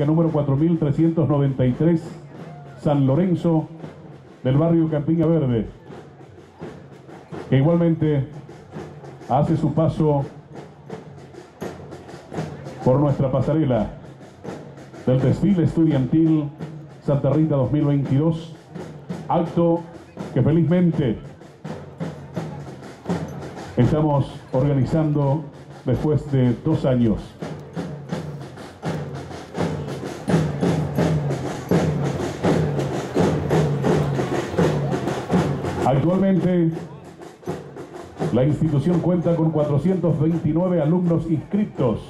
número 4393, San Lorenzo, del barrio Campiña Verde, que igualmente hace su paso por nuestra pasarela del desfile estudiantil Santa Rita 2022, acto que felizmente estamos organizando después de dos años. Actualmente, la institución cuenta con 429 alumnos inscritos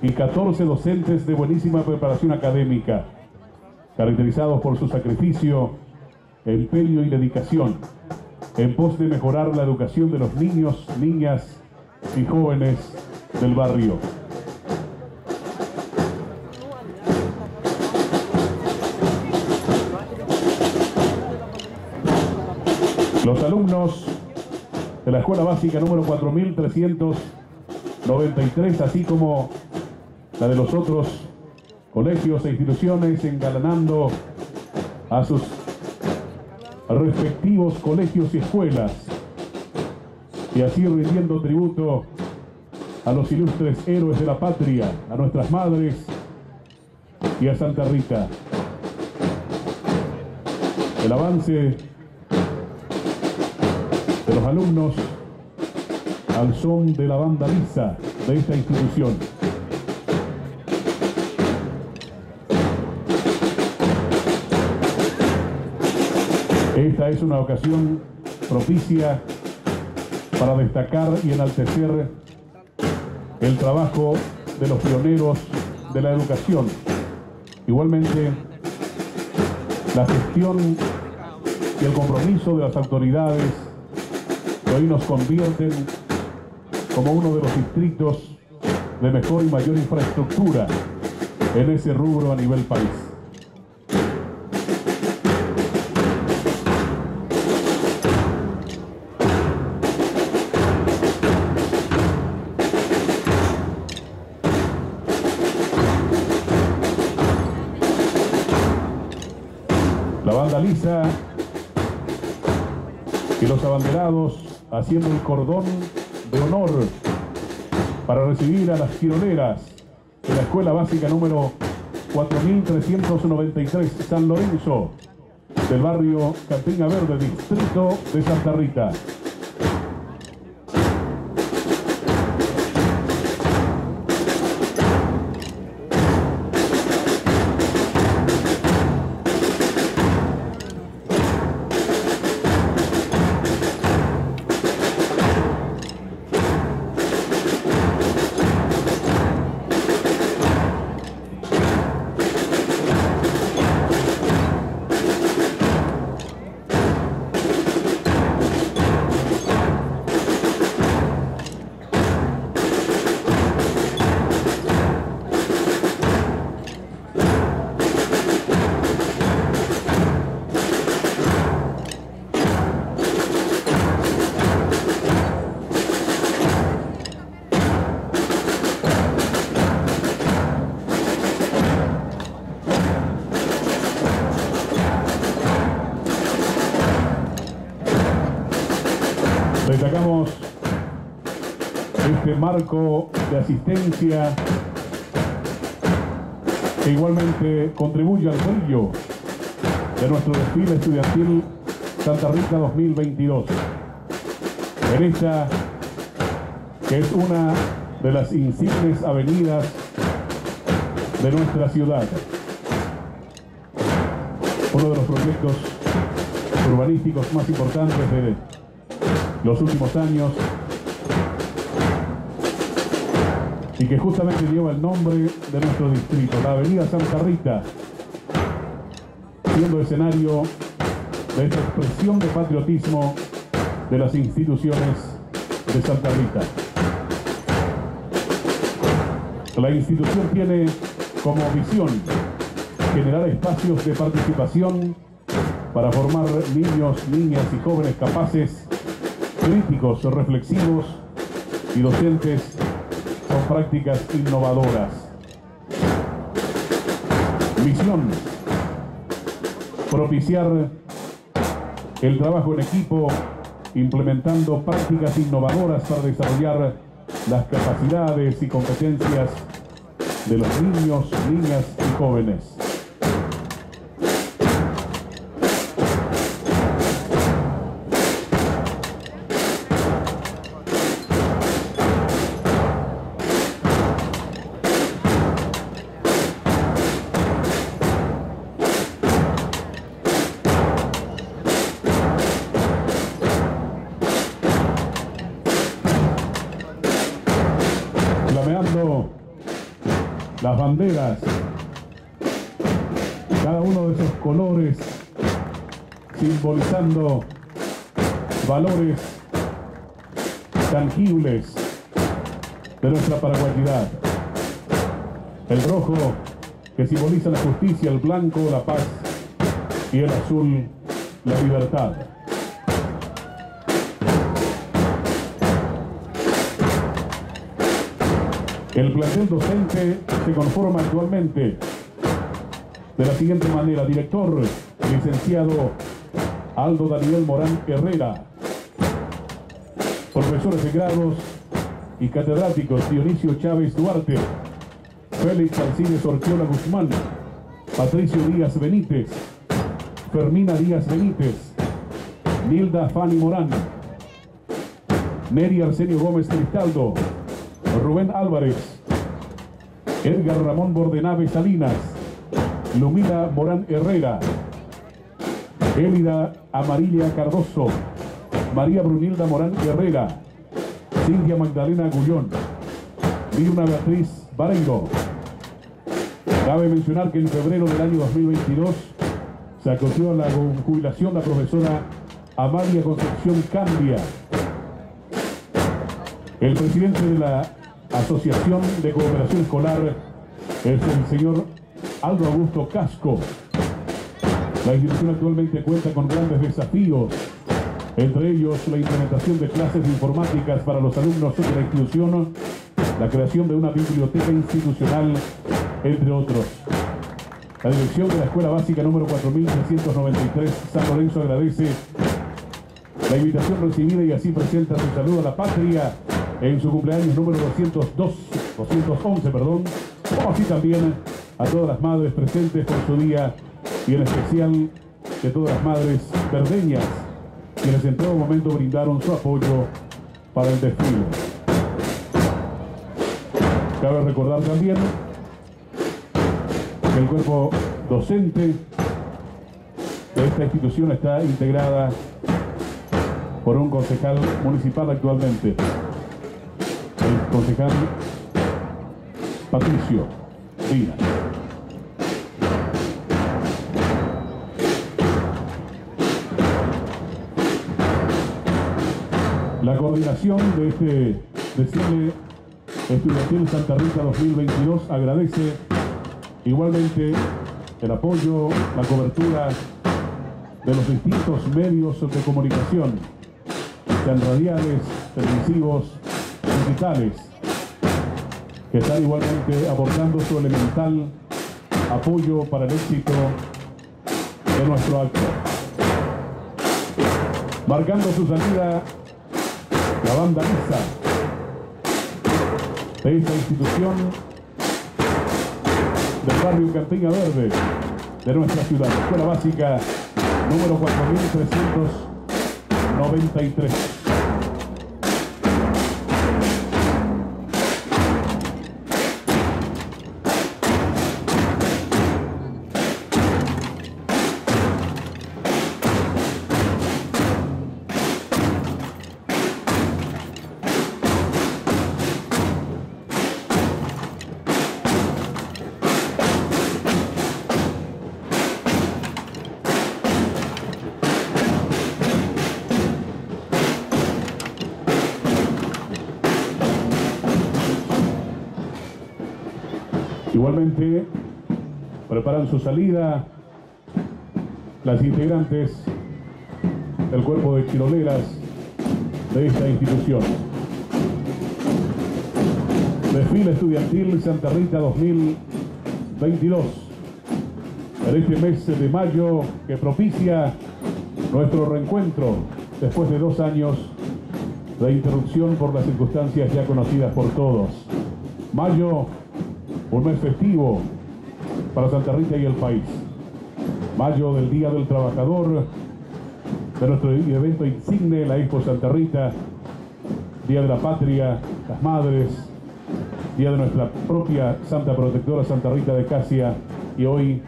y 14 docentes de buenísima preparación académica, caracterizados por su sacrificio, empeño y dedicación en pos de mejorar la educación de los niños, niñas y jóvenes del barrio. Los alumnos de la Escuela Básica número 4393, así como la de los otros colegios e instituciones, engalanando a sus respectivos colegios y escuelas, y así rindiendo tributo a los ilustres héroes de la patria, a nuestras madres y a Santa Rita. El avance los alumnos al son de la banda lisa de esta institución. Esta es una ocasión propicia para destacar y enaltecer el trabajo de los pioneros de la educación. Igualmente, la gestión y el compromiso de las autoridades que hoy nos convierten como uno de los distritos de mejor y mayor infraestructura en ese rubro a nivel país. La banda lisa y los abanderados haciendo el cordón de honor para recibir a las gironeras de la Escuela Básica número 4393 San Lorenzo del barrio Campiña Verde, distrito de Santa Rita. Destacamos este marco de asistencia que igualmente contribuye al brillo de nuestro desfile estudiantil Santa Rita 2022. En esta, que es una de las insignes avenidas de nuestra ciudad. Uno de los proyectos urbanísticos más importantes de los últimos años y que justamente lleva el nombre de nuestro distrito, la Avenida Santa Rita, siendo escenario de esta expresión de patriotismo de las instituciones de Santa Rita. La institución tiene como visión generar espacios de participación para formar niños, niñas y jóvenes capaces críticos, reflexivos y docentes con prácticas innovadoras. Misión, propiciar el trabajo en equipo, implementando prácticas innovadoras para desarrollar las capacidades y competencias de los niños, niñas y jóvenes. Las banderas, cada uno de esos colores simbolizando valores tangibles de nuestra paraguayidad. El rojo que simboliza la justicia, el blanco la paz y el azul la libertad. El plantel docente se conforma actualmente de la siguiente manera. Director, licenciado Aldo Daniel Morán Herrera. Profesores de grados y catedráticos Dionisio Chávez Duarte. Félix Alcines Orquiola Guzmán. Patricio Díaz Benítez. Fermina Díaz Benítez. Nilda Fanny Morán. Neri Arsenio Gómez Cristaldo. Rubén Álvarez, Edgar Ramón Bordenave Salinas, Lumina Morán Herrera, Elida Amarilla Cardoso, María Brunilda Morán Herrera, Cintia Magdalena Gullón, Mirna Beatriz Barengo. Cabe mencionar que en febrero del año 2022 se acogió a la jubilación la profesora Amalia Concepción Cambia. El presidente de la Asociación de Cooperación Escolar es el señor Aldo Augusto Casco. La institución actualmente cuenta con grandes desafíos, entre ellos la implementación de clases informáticas para los alumnos de la institución, la creación de una biblioteca institucional, entre otros. La dirección de la Escuela Básica número 4393 San Lorenzo agradece la invitación recibida y así presenta su saludo a la patria en su cumpleaños número 202, 211, perdón, como así también a todas las madres presentes por su día y en especial de todas las madres verdeñas, quienes en todo momento brindaron su apoyo para el desfile. Cabe recordar también que el cuerpo docente de esta institución está integrada por un concejal municipal actualmente concejal Patricio Díaz. La coordinación de este desfile estudiantil Santa Rita 2022 agradece igualmente el apoyo, la cobertura de los distintos medios de comunicación, sean radiales, televisivos, digitales que están igualmente aportando su elemental apoyo para el éxito de nuestro acto. Marcando su salida, la banda lista de esta institución del barrio Campiña Verde de nuestra ciudad, Escuela Básica número 4393. Preparan su salida las integrantes del cuerpo de chiroleras de esta institución. Desfile estudiantil Santa Rita 2022. en este mes de mayo que propicia nuestro reencuentro después de dos años de interrupción por las circunstancias ya conocidas por todos. Mayo, un mes festivo para Santa Rita y el país. Mayo del Día del Trabajador, de nuestro evento insigne, la Expo Santa Rita, Día de la Patria, las Madres, Día de nuestra propia Santa Protectora Santa Rita de Casia y hoy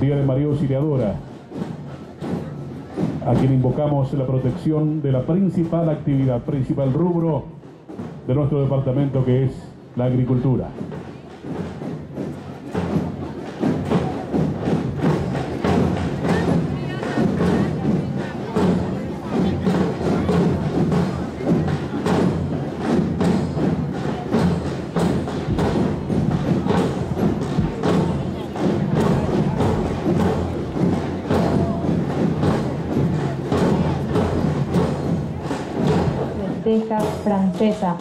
Día de María Auxiliadora, a quien invocamos la protección de la principal actividad, principal rubro de nuestro departamento que es la agricultura. francesa,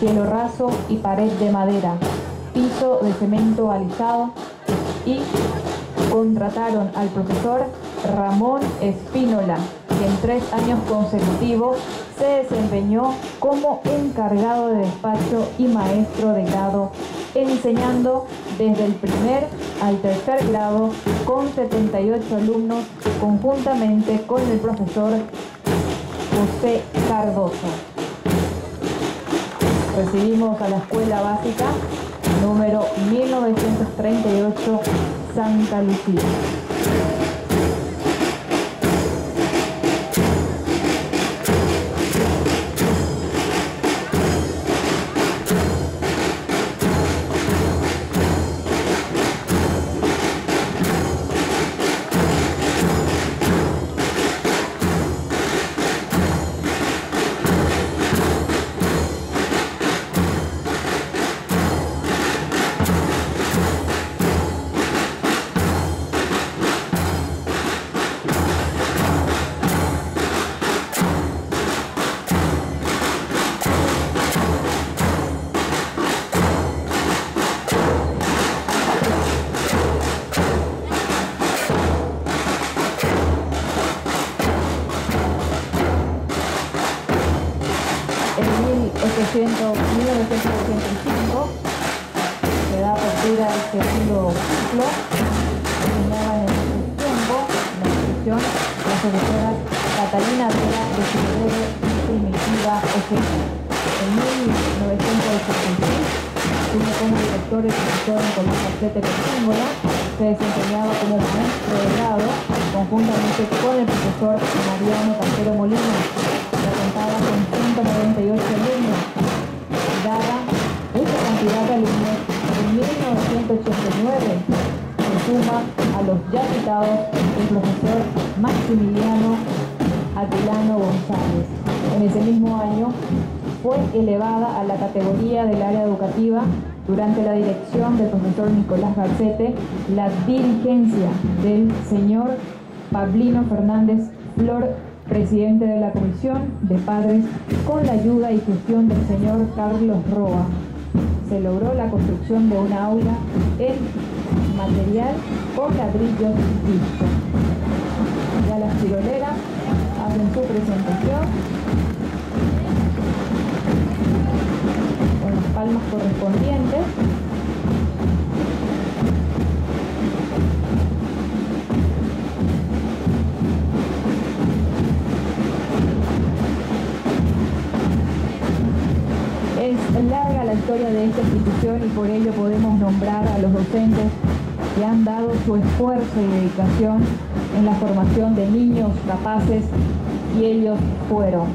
cielo raso y pared de madera, piso de cemento alisado y contrataron al profesor Ramón Espínola, que en tres años consecutivos se desempeñó como encargado de despacho y maestro de grado, enseñando desde el primer al tercer grado con 78 alumnos conjuntamente con el profesor José Cardoso. Recibimos a la Escuela Básica número 1938 Santa Lucía. de Telecíngola, se desempeñaba como maestro de grado conjuntamente con el profesor Mariano Castelo Molina, que contaba con 198 alumnos, dada esta cantidad de alumnos en 1989, se suma a los ya citados el profesor Maximiliano Atilano González. En ese mismo año fue elevada a la categoría del área educativa durante la dirección del profesor Nicolás Garcete, la dirigencia del señor Pablino Fernández Flor, presidente de la Comisión de Padres, con la ayuda y gestión del señor Carlos Roa. Se logró la construcción de una aula en material con ladrillos listos. Ya las tiroleras hacen su presentación palmas correspondientes. Es larga la historia de esta institución y por ello podemos nombrar a los docentes que han dado su esfuerzo y dedicación en la formación de niños capaces y ellos fueron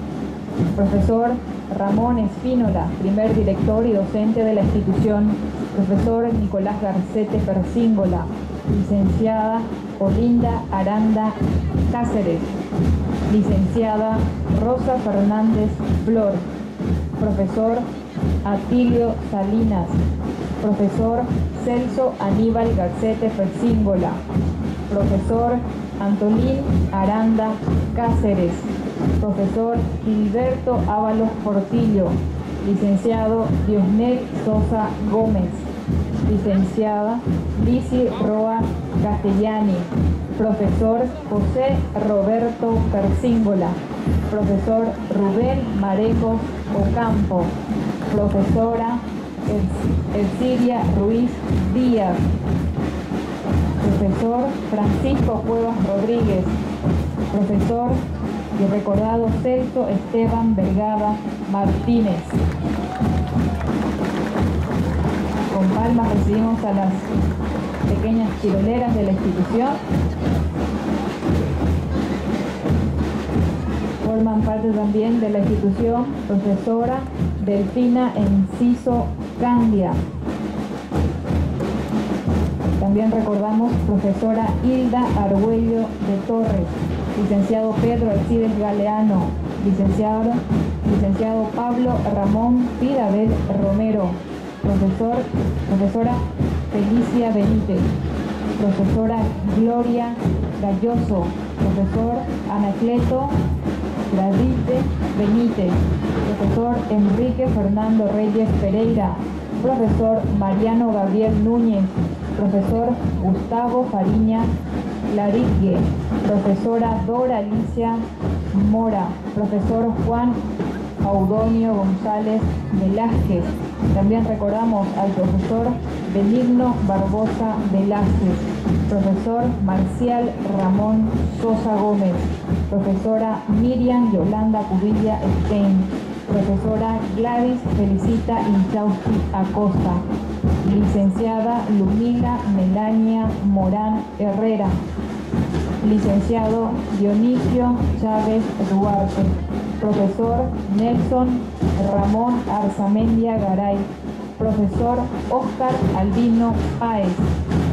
profesor Ramón Espínola, primer director y docente de la institución, profesor Nicolás Garcete Persíngola, licenciada Olinda Aranda Cáceres, licenciada Rosa Fernández Flor, profesor Atilio Salinas, profesor Celso Aníbal Garcete Persíngola, profesor Antolín Aranda Cáceres, profesor Gilberto Ábalos Portillo, licenciado Diosnel Sosa Gómez, licenciada Lisi Roa Castellani, profesor José Roberto Persíngola, profesor Rubén Marejos Ocampo, profesora Elsiria Ruiz Díaz, profesor Francisco Cuevas Rodríguez, profesor y recordado Celso Esteban Vergada Martínez. Con palmas recibimos a las pequeñas tiroleras de la institución. Forman parte también de la institución profesora Delfina Enciso Candia. También recordamos profesora Hilda Argüello de Torres, licenciado Pedro Alcides Galeano, licenciado, licenciado Pablo Ramón Pidabel Romero, profesor, profesora Felicia Benítez, profesora Gloria Galloso, profesor Anacleto Gradite Benítez, profesor Enrique Fernando Reyes Pereira, profesor Mariano Gabriel Núñez, profesor Gustavo Fariña Clarigue, profesora Dora Alicia Mora, profesor Juan Audonio González Velázquez. También recordamos al profesor Benigno Barbosa Velázquez, profesor Marcial Ramón Sosa Gómez, profesora Miriam Yolanda Cubilla Stein, profesora Gladys Felicita Inchausti Acosta, licenciada Lumila Melania Morán Herrera, licenciado Dionisio Chávez Duarte, profesor Nelson Ramón Arzamendia Garay, profesor Óscar Albino Páez,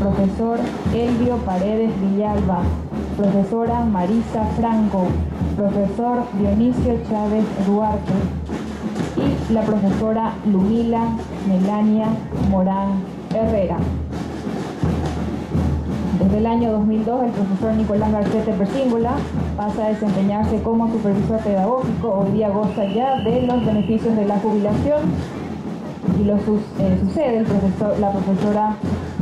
profesor Elvio Paredes Villalba, profesora Marisa Franco, profesor Dionisio Chávez Duarte la profesora Lumila Melania Morán Herrera. Desde el año 2002, el profesor Nicolás Garcete Persíngula pasa a desempeñarse como supervisor pedagógico. Hoy día goza ya de los beneficios de la jubilación y lo eh, sucede el profesor, la profesora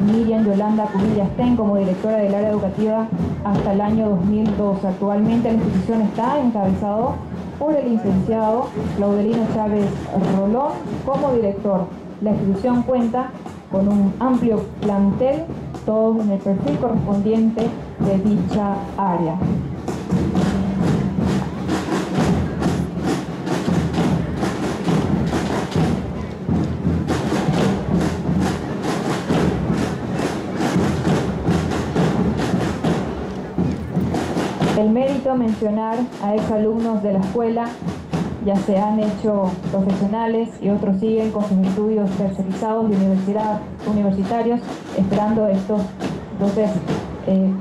Miriam Yolanda Cubilla Sten como directora del área educativa hasta el año 2002. Actualmente la institución está encabezado por el licenciado Claudelino Chávez Rolón como director. La institución cuenta con un amplio plantel, todos en el perfil correspondiente de dicha área. El mérito mencionar a exalumnos de la escuela ya se han hecho profesionales y otros siguen con sus estudios tercerizados y universidad, universitarios esperando estos. Entonces, eh,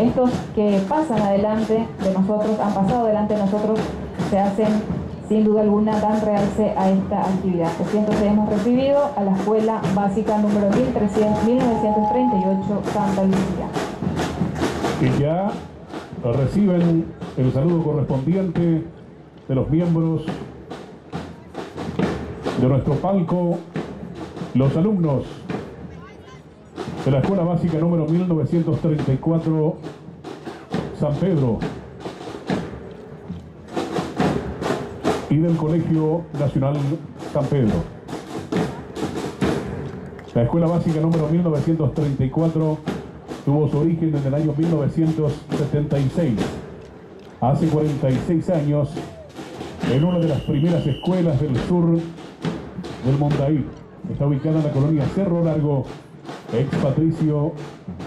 estos que pasan adelante de nosotros, han pasado adelante de nosotros, se hacen sin duda alguna dan realce a esta actividad. Entonces hemos recibido a la Escuela Básica número 1300, 1938 Santa Lucía. Y ya reciben el saludo correspondiente de los miembros de nuestro palco, los alumnos de la Escuela Básica número 1934 San Pedro y del Colegio Nacional San Pedro. La Escuela Básica número 1934 tuvo su origen en el año 1976. Hace 46 años en una de las primeras escuelas del sur del Mondaí. Está ubicada en la colonia Cerro Largo, ex Patricio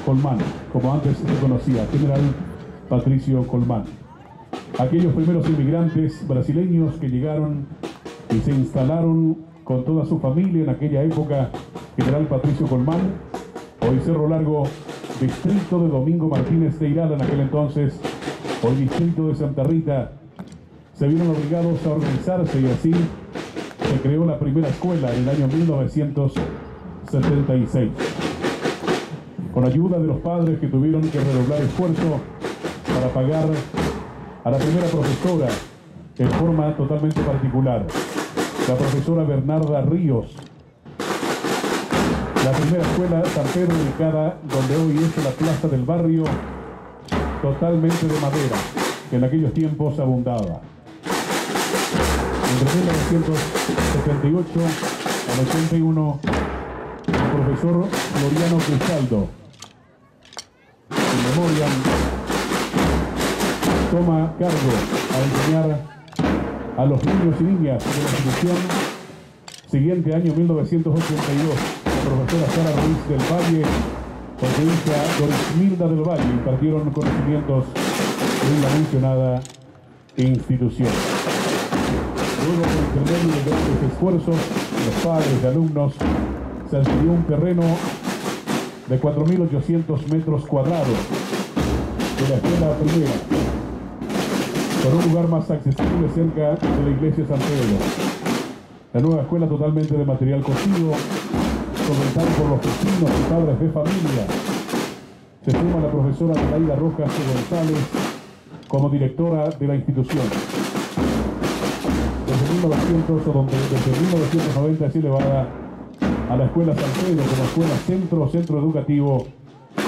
Colmán, como antes se conocía, General Patricio Colmán. Aquellos primeros inmigrantes brasileños que llegaron y se instalaron con toda su familia en aquella época, General Patricio Colmán, hoy Cerro Largo, distrito de Domingo Martínez de Irala en aquel entonces, hoy distrito de Santa Rita, se vieron obligados a organizarse y así se creó la primera escuela en el año 1976. Con ayuda de los padres que tuvieron que redoblar esfuerzo para pagar a la primera profesora en forma totalmente particular, la profesora Bernarda Ríos, La primera escuela San Pedro ubicada donde hoy es la plaza del barrio, totalmente de madera, que en aquellos tiempos abundaba. Entre 1978 al 81, el profesor Floriano Cristaldo, en memoria, toma cargo a enseñar a los niños y niñas de la institución. Siguiente año 1982, la profesora Sara Ruiz del Valle con su Doris del Valle impartieron conocimientos en la mencionada institución. Luego, con intermedio de grandes esfuerzos, los padres de alumnos se adquirió un terreno de 4.800 metros cuadrados de la escuela primera, con un lugar más accesible cerca de la iglesia San Pedro. La nueva escuela totalmente de material cocido, comentada por los vecinos y padres de familia. Se suma la profesora Adelaida Rojas González como directora de la institución. Desde, 1900, desde 1990 es elevada a la Escuela San Pedro como escuela centro centro educativo,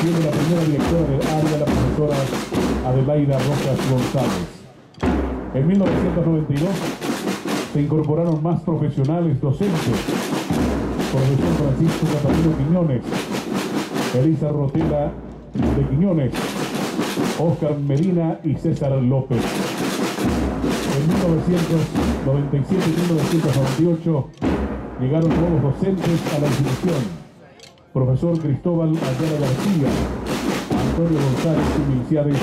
siendo la primera directora del área la profesora Adelaida Rojas González. En 1992 se incorporaron más profesionales docentes, profesor Francisco Catalino Quiñones, Elisa Rotela de Quiñones, Oscar Medina y César López. En 1997 y 1998 llegaron nuevos docentes a la institución. Profesor Cristóbal Ayala García, Antonio González y Miliciades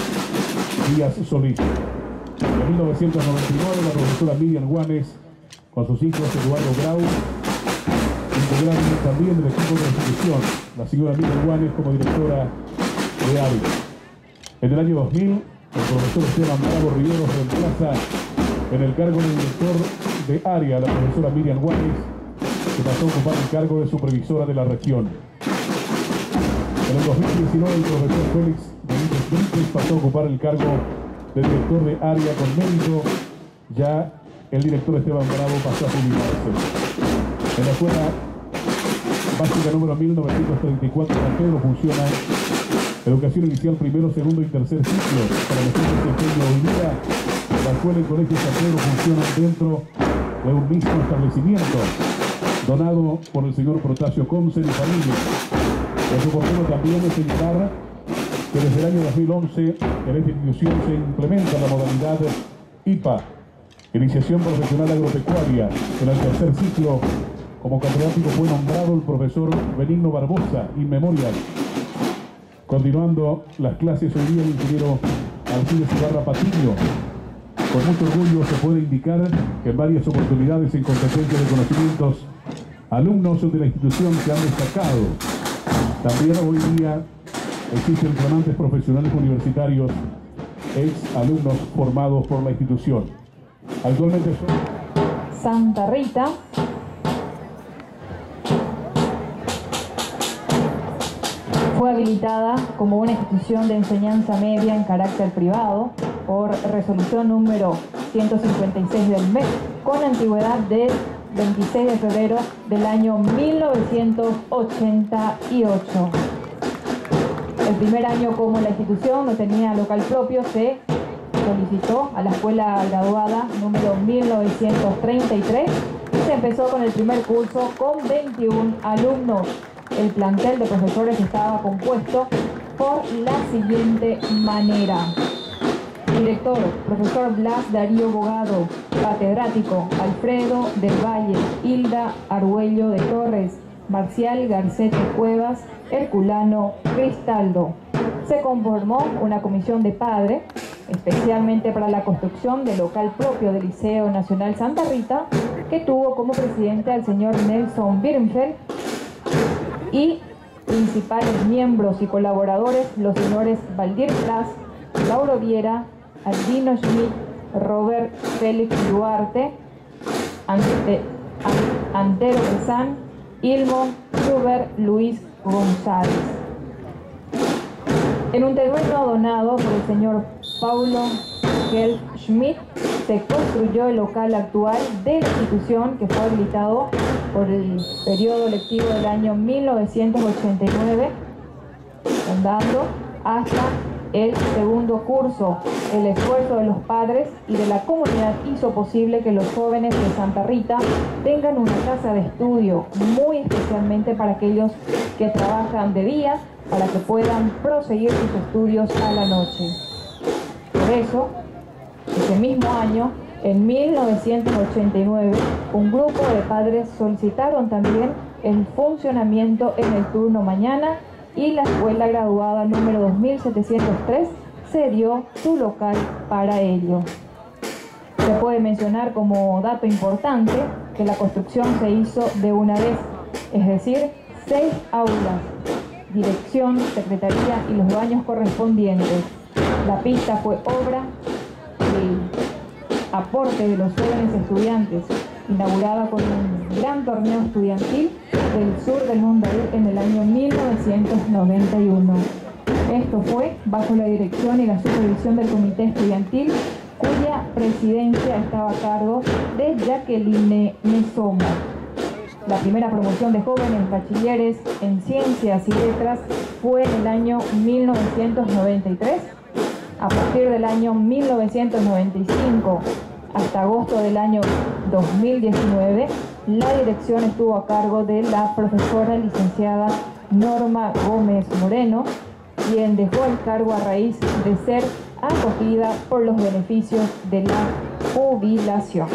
Díaz Solís. En 1999 la profesora Miriam Guanes con sus hijos Eduardo Grau integraron también el equipo de institución, la señora Miriam Guanes como directora de área. En el año 2000, el profesor Esteban Bravo Rivero reemplaza en el cargo de director de área a la profesora Miriam Guanes que pasó a ocupar el cargo de supervisora de la región. En el 2019 el profesor Félix Benítez pasó a ocupar el cargo de director de área con mérito. Ya el director Esteban Bravo pasó a jubilarse. En la escuela básica número 1934 San Pedro funciona educación inicial primero, segundo y tercer ciclo para los estudiantes de hoy día. La escuela y colegio San Pedro funcionan dentro de un mismo establecimiento donado por el señor Protasio Conce y familia. Es oportuno también es que desde el año 2011 en esta institución se implementa la modalidad IPA, Iniciación Profesional Agropecuaria. En el tercer ciclo, como catedrático fue nombrado el profesor Benigno Barbosa, inmemorial. Continuando las clases hoy día el ingeniero Alcides Ibarra Patiño, con mucho orgullo se puede indicar que en varias oportunidades en competencias de conocimientos, alumnos de la institución se han destacado. También hoy día existen flamantes profesionales universitarios, ex alumnos formados por la institución. Actualmente son... Santa Rita, fue habilitada como una institución de enseñanza media en carácter privado por resolución número 156 del mes, con antigüedad del 26 de febrero del año 1988. El primer año como la institución no tenía local propio, se solicitó a la escuela graduada número 1933 y se empezó con el primer curso con 21 alumnos. El plantel de profesores estaba compuesto por la siguiente manera. Director, profesor Blas Darío Bogado. Catedrático, Alfredo del Valle, Hilda Arguello de Torres, Marcial Garcete Cuevas, Herculano Cristaldo. Se conformó una comisión de padre, especialmente para la construcción del local propio del Liceo Nacional Santa Rita, que tuvo como presidente al señor Nelson Birnfeld y principales miembros y colaboradores los señores Valdir Plas, Lauro Viera, Albino Schmidt, Robert Félix Duarte, Antero Pesán, Ilmo Schubert Luis González. En un terreno donado por el señor Paulo Gel Schmidt, se construyó el local actual de la institución que fue habilitado por el periodo lectivo del año 1989, andando hasta el segundo curso. El esfuerzo de los padres y de la comunidad hizo posible que los jóvenes de Santa Rita tengan una casa de estudio, muy especialmente para aquellos que trabajan de día, para que puedan proseguir sus estudios a la noche. Por eso, ese mismo año, en 1989, un grupo de padres solicitaron también el funcionamiento en el turno mañana y la escuela graduada número 2703 cedió su local para ello. Se puede mencionar como dato importante que la construcción se hizo de una vez, es decir, seis aulas, dirección, secretaría y los baños correspondientes. La pista fue obra aporte de los jóvenes estudiantes, inaugurada con un gran torneo estudiantil del sur del mundo en el año 1991. Esto fue bajo la dirección y la supervisión del Comité Estudiantil, cuya presidencia estaba a cargo de Jacqueline Mesomo. La primera promoción de jóvenes bachilleres en ciencias y letras fue en el año 1993. A partir del año 1995 hasta agosto del año 2019, la dirección estuvo a cargo de la profesora licenciada Norma Gómez Moreno, quien dejó el cargo a raíz de ser acogida por los beneficios de la jubilación.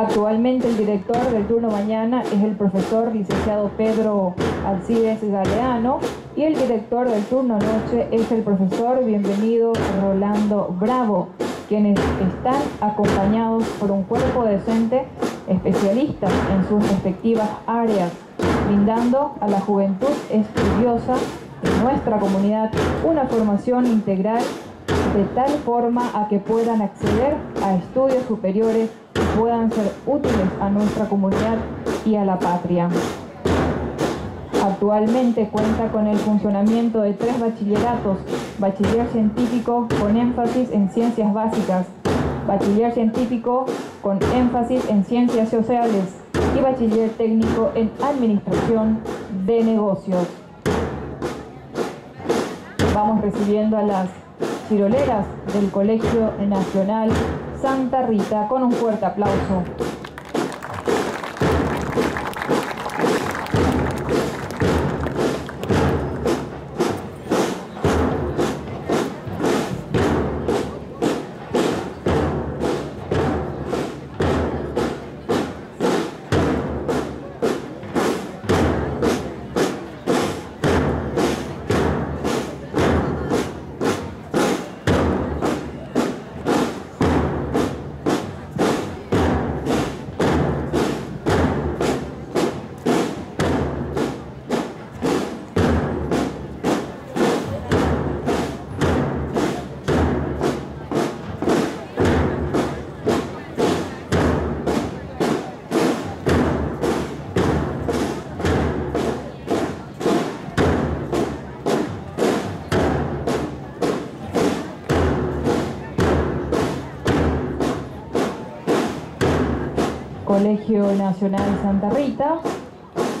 Actualmente el director del turno mañana es el profesor licenciado Pedro Alcides Galeano y el director del turno noche es el profesor bienvenido Rolando Bravo, quienes están acompañados por un cuerpo docente especialistas en sus respectivas áreas, brindando a la juventud estudiosa de nuestra comunidad una formación integral de tal forma a que puedan acceder a estudios superiores puedan ser útiles a nuestra comunidad y a la patria. Actualmente cuenta con el funcionamiento de tres bachilleratos, bachiller científico con énfasis en ciencias básicas, bachiller científico con énfasis en ciencias sociales y bachiller técnico en administración de negocios. Vamos recibiendo a las ciroleras del Colegio Nacional Santa Rita con un fuerte aplauso. Colegio Nacional Santa Rita,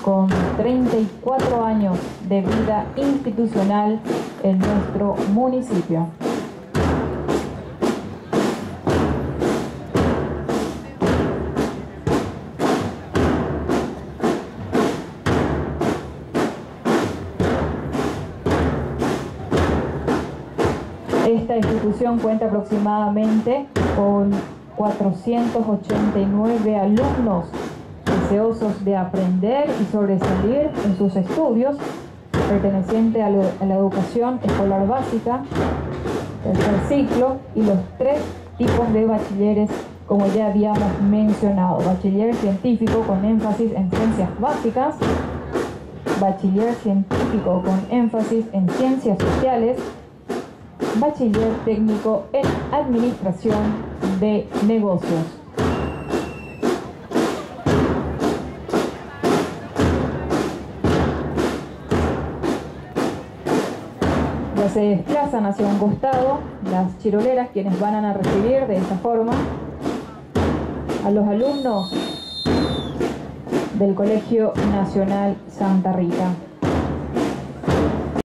con 34 años de vida institucional en nuestro municipio. Esta institución cuenta aproximadamente con 489 alumnos deseosos de aprender y sobresalir en sus estudios, perteneciente a, la educación escolar básica, tercer ciclo y los tres tipos de bachilleres como ya habíamos mencionado. Bachiller científico con énfasis en ciencias básicas, bachiller científico con énfasis en ciencias sociales, bachiller técnico en administración de negocios. Ya se desplazan hacia un costado las chiroleras quienes van a recibir de esta forma a los alumnos del Colegio Nacional Santa Rita.